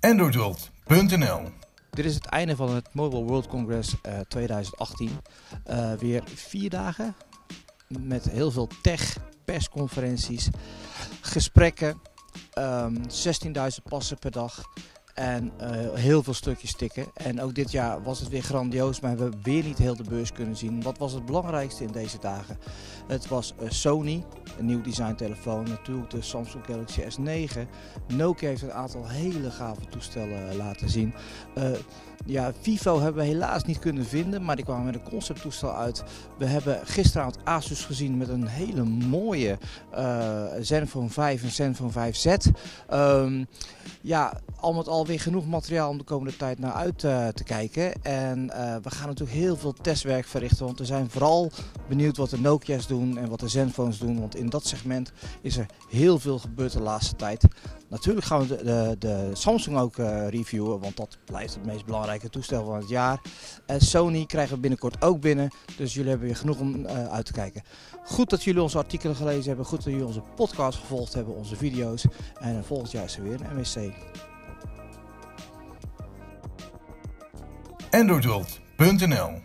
Androidworld.nl Dit is het einde van het Mobile World Congress eh, 2018. Eh, weer vier dagen met heel veel tech, persconferenties, gesprekken, ehm 16.000 passen per dag en eh, heel veel stukjes tikken. En ook dit jaar was het weer grandioos, maar we weer niet heel de beurs kunnen zien. Wat was het belangrijkste in deze dagen? Het was eh, Sony, een nieuw designtelefoon, natuurlijk de Samsung Galaxy S9. Nokia heeft een aantal hele gave toestellen eh, laten zien. Ja, Vivo hebben we helaas niet kunnen vinden, maar die kwamen met een concepttoestel uit. We hebben gisteravond Asus gezien met een hele mooie Zenfone 5 en Zenfone 5Z. Ehm, ja, al met al weer genoeg materiaal om de komende tijd naar uit eh, te kijken. En eh, we gaan natuurlijk heel veel testwerk verrichten, want we zijn vooral benieuwd wat de Nokia's doen en wat de Zenfones doen. Want in dat segment is er heel veel gebeurd de laatste tijd. Natuurlijk gaan we de, de, Samsung ook eh, reviewen, want dat blijft het meest belangrijke toestel van het jaar. En Sony krijgen we binnenkort ook binnen, dus jullie hebben weer genoeg om uit te kijken. Goed dat jullie onze artikelen gelezen hebben, goed dat jullie onze podcast gevolgd hebben, onze video's. En volgend jaar is er weer een MSC. Androidworld.nl